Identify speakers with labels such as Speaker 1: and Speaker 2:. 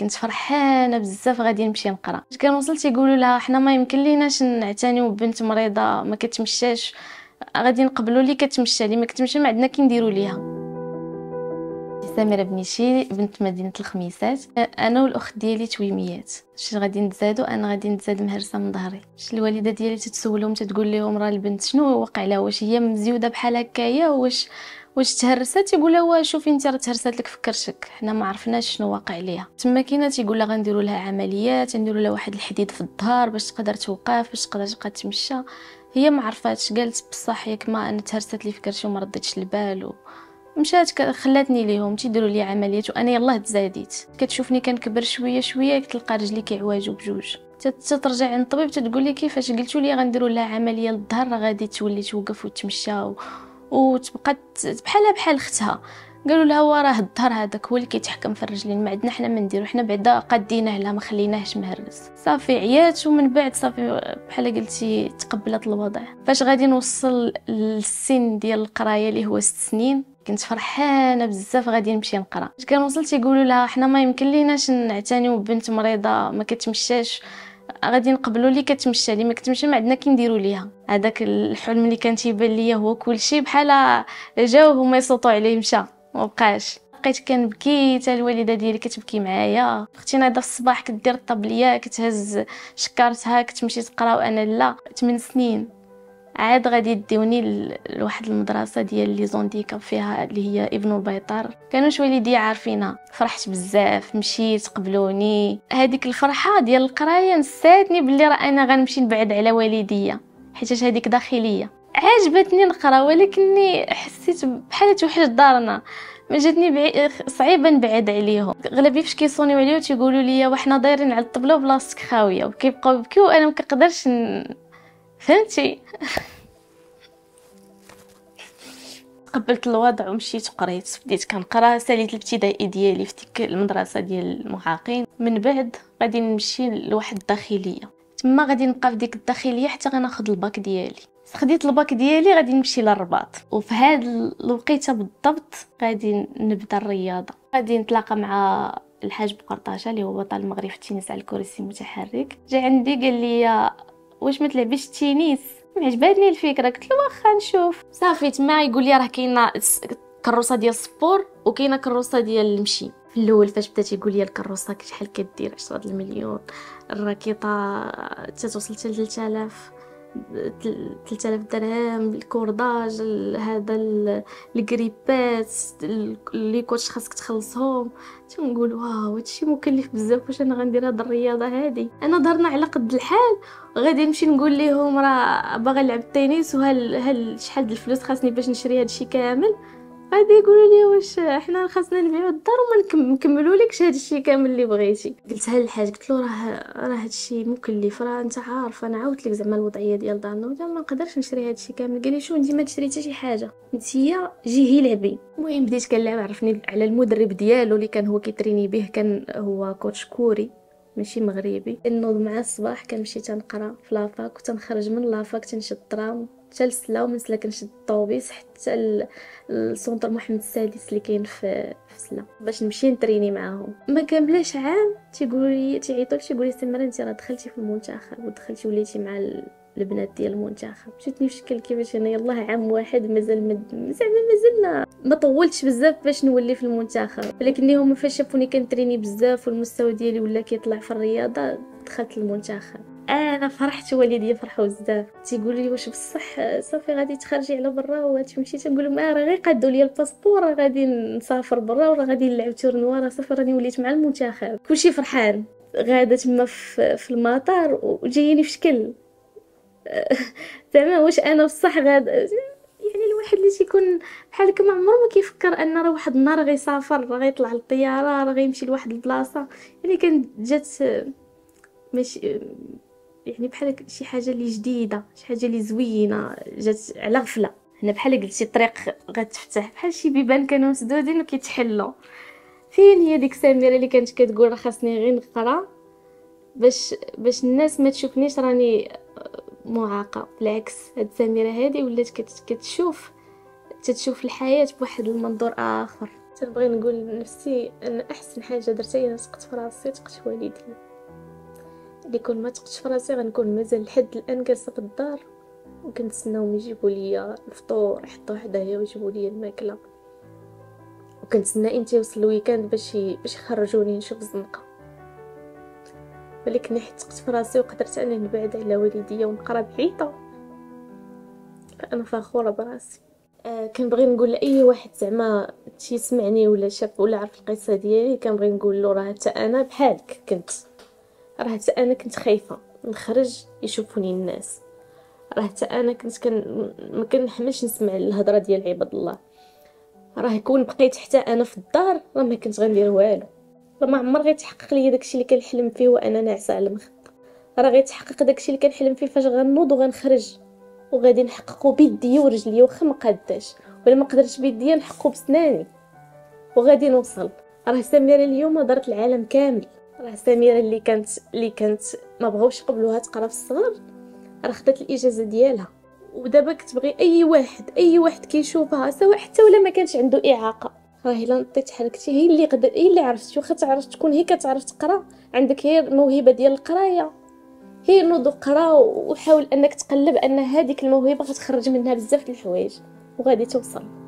Speaker 1: كنت فرحانة بزاف غادي نمشي نقرا. كان وصلت يقولوا لها حنا ما يمكن ليناش نعتنيو ببنت مريضة ما كتمشاش غادي نقبلوا لي كتمشى لي ما كتمشى ما عندنا كي نديروا ليها. سميرة بنيشي بنت مدينة الخميسات. أنا والأخت ديالي تويميات. شي غادي نتزادو أنا غادي نتزاد مهرسة من ظهري. شي الوالدة ديالي تتسولهم تتقول لهم راه البنت شنو وقع لها؟ واش هي مزيودة بحال هكايا؟ واش واش تهرست؟ تيقول لها شوفي انت راه تهرست لك كرشك حنا ما عرفناش شنو واقع ليها. تما كاينة تيقول لها غنديروا لها عمليات نديروا لها واحد الحديد في الظهر باش تقدر توقف باش تقدر تبقى تمشى. هي ما عرفاتش قالت بصح ياك ما أنا تهرست لي كرشي وما رديتش البال. مشات خلاتني ليهم تيديروا لي عمليات وأنا يلاه تزاديت. كتشوفني كنكبر شوية شوية كتلقى رجلي كيعواجوا بجوج. تترجع عند الطبيب تتقول لي كيفاش؟ قلتوا لي غنديروا لها عملية للظهر غادي تولي توقف وتمشى. و... وتبقى بحالها بحال اختها. قالوا لها هو راه الظهر هذاك هو اللي كيتحكم في الرجلين ما عندنا حنا ما نديرو حنا بعدا قادينه على ما خليناهش مهرس. صافي عيات ومن بعد صافي بحال قلتي تقبلت الوضع. فاش غادي نوصل للسن ديال القراية اللي هو ست سنين كنت فرحانة بزاف غادي نمشي نقرأ. كان وصلت يقولوا لها حنا ما يمكن ليناش نعتنيو ببنت مريضة ما كتمشاش. غادي نقبلوا لي كتمشى لي ما كتمشى ما عندنا كي نديروا ليها. هذاك الحلم اللي كان تيبان ليا هو كلشي بحال جاو هما يصوتوا عليه مشى ما بقاش. بقيت كنبكي حتى الوالدة ديالي كتبكي معايا. أختي نايضة في الصباح كدير الطبلية كتهز بشكارتها كتمشي تقرا وأنا لا. 8 سنين. عاد غادي يديوني لواحد المدرسة ديال les handicapés فيها اللي هي ابن البيطار. كانوا شوية والدي عارفينها. فرحت بزاف مشيت قبلوني. هذيك الفرحة ديال القراية نساتني بلي راه أنا غنمشي نبعد على والديا حيت هذيك داخلية. عجبتني نقرا ولكني حسيت بحال توحش دارنا. ما جاتني بعي... صعيبة نبعد عليهم. قلبي فاش كيصونيو عليا تيقولوا لي وحنا دايرين على الطبلة وبلاصتك خاوية وكيبقاو يبكيو وأنا ما كنقدرش ن... فهمتي؟ تقبلت الوضع ومشيت قريت بديت كنقرا ساليت الابتدائي ديالي في ديك المدرسة ديال المعاقين. من بعد غادي نمشي لواحد الداخلية. تما غادي نبقى في ديك الداخلية حتى غناخذ الباك ديالي. خديت الباك ديالي غادي نمشي للرباط. وفي هاد الوقيتة بالضبط غادي نبدأ الرياضة. غادي نتلاقى مع الحاج بوقرطاشة اللي هو بطل المغرب في التنس على الكرسي المتحرك جا عندي قال لي واش ما تلعبيش التنس عجبتني الفكرة قلت له واخا نشوف. صافي تما يقول لي راه كاينة كروسة ديال ال sport وكاينة كروسة ديال المشي. في الأول فاش بدا تيقول لي الكروسة شحال كدير 10 المليون ال raquette توصل حتى 3000 3000 درهم ال cordage هذا الكريبات لي coach خاصك تخلصهم. تنقول waouh هادشي مكلف بزاف. واش أنا غندير هاد الرياضة هادي؟ أنا دارنا على قد الحال. غادي نمشي نقول لهم راه باغا نلعب تنس وهل هل شحال الفلوس خاصني باش نشري هادشي كامل؟ غادي يقولوا لي واش حنا خاصنا نبيعو الدار وما نكملوا لكش هذا الشيء كامل اللي بغيتي. قلتها للحاج قلت له راه راه هذا الشيء مكلف راه انت عارف أنا عاودت لك زعما الوضعية ديال دارنا ولا ما نقدرش نشري هذا الشيء كامل. قال لي شوف انت ما تشري حتى شي حاجة. انت هي جي لعبي. المهم بديت كنلعب عرفني على المدرب ديالو اللي كان هو كيتريني به كان هو coach كوري ماشي مغربي. كنوض مع الصباح كنمشي تنقرا في la fac وتنخرج من la fac تنشد ال tram. حتى لسلا ومن سلا كنشد الطوبيس حتى ال centre محمد السادس اللي كاين في في سلا باش نمشي نتريني معاهم. ما كاملاش عام تيقولوا لي تيعيطوا لي تيقولوا لي سميرة انت راه دخلتي في المنتخب ودخلتي وليتي مع البنات ديال المنتخب. جاتني في شكل كيفاش أنا يلاه عام واحد مازال. زعما مازلنا ما طولتش بزاف باش نولي في المنتخب. ولكن هما فاش شافوني كنتريني بزاف والمستوى ديالي ولا كيطلع في الرياضة دخلت المنتخب أنا فرحت والديا فرحوا بزاف. تيقول لي واش بصح صافي غادي تخرجي على برا وتمشي تنقول لهم آه راه غير قادوا لي الباسبور راه غادي نسافر برا وراه غادي نلعب تورنوا راه صافي راني وليت مع المنتخب. كلشي فرحان. غاده تما في, المطار وجايني في شكل. زعما واش أنا بصح غاده يعني الواحد اللي تيكون بحال هكا ما عمره ما كيفكر أن راه واحد النهار غيسافر راه غيطلع للطيارة راه غيمشي لواحد البلاصة. يعني كانت جات ماشي يعني بحال شي حاجة اللي جديدة شي حاجة اللي زوينة جات على غفلة. هنا بحال قلتي طريق غتفتح بحال شي بيبان كانوا مسدودين وكيتحلوا. فين هي ديك سميرة اللي كانت كتقول راه خاصني غير نقرا؟ باش باش الناس ما تشوفنيش راني معاقة. بالعكس هاد سميرة هادي ولات كتشوف تتشوف الحياة بواحد المنظور آخر. تنبغي نقول لنفسي أن أحسن حاجة درتها هي تقت في راسي تقت والدي. اللي كون ما تقتش في راسي غنكون مازال لحد الآن جالسة في الدار. وكنتسناهم يجيبوا لي الفطور يحطوا حدايا ويجيبوا لي الماكلة. وكنتسنى إمتى يوصل ال week-end باش باش يخرجوني نشوف الزنقة. ولكن حيت تقت في راسي وقدرت أنني نبعد على والديا ونقرا بعيده فأنا فخورة براسي. آه كنبغي نقول لأي واحد زعما تيسمعني ولا شاف ولا عرف القصة ديالي كنبغي نقول له راه حتى أنا بحالك كنت. راه حتى أنا كنت خايفة نخرج يشوفوني الناس. راه حتى أنا كنت كن ما كنحملش نسمع الهضرة ديال عباد الله. راه كون بقيت حتى أنا في الدار راه ما كنت غندير والو. راه ما عمر غيتحقق ليا داكشي اللي كنحلم فيه وأنا ناعسة على المخده راه غيتحقق داكشي اللي كنحلم فيه فاش غنوض وغنخرج. وغادي نحققو بيدي ورجلي واخا ما قاداش. ولا ما قدرتش بيدي نحققو بسناني. وغادي نوصل. راه سميره اليوم دارت العالم كامل. راه سميرة اللي كانت اللي كانت ما بغاوش يقبلوها تقرا في الصغر راه خدات الإجازة ديالها. ودابا كتبغي أي واحد أي واحد كيشوفها سواء حتى ولا ما كانش عنده إعاقة. راه إلا نطيت حركتي هي اللي قدر هي اللي عرفت واخا تعرف تكون هي كتعرف تقرا عندك هي الموهبة ديال القراية. هي نوض قرا وحاول أنك تقلب أن هذيك الموهبة غتخرج منها بزاف د الحوايج وغادي توصل.